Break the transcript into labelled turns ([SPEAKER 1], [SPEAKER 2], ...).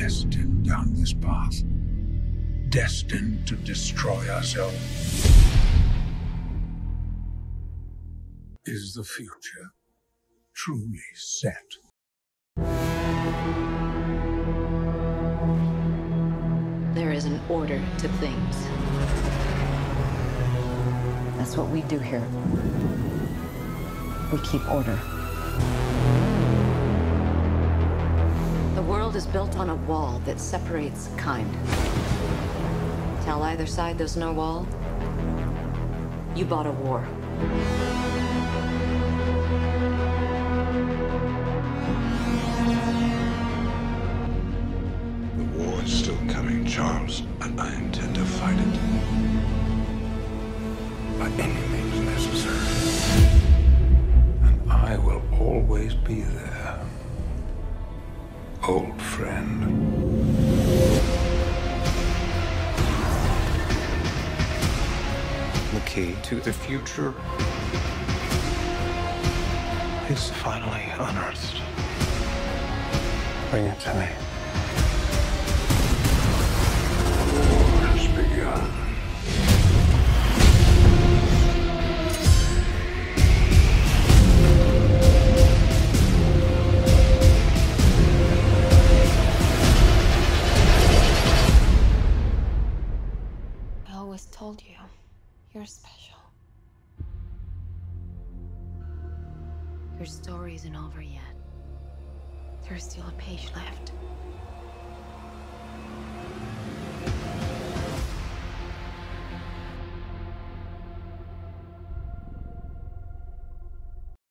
[SPEAKER 1] destined down this path? Destined to destroy ourselves? Is the future truly set?
[SPEAKER 2] There is an order to things.
[SPEAKER 3] That's what we do here. We keep order.
[SPEAKER 2] World is built on a wall that separates kind. Tell either side there's no wall. You bought a war.
[SPEAKER 1] The war is still coming, Charles, and I intend to fight it. By any means necessary. And I will always be there. Old friend.
[SPEAKER 4] The key to the future is finally unearthed. Bring it to me.
[SPEAKER 2] Told you, you're special. Your story isn't over yet. There's still a page left.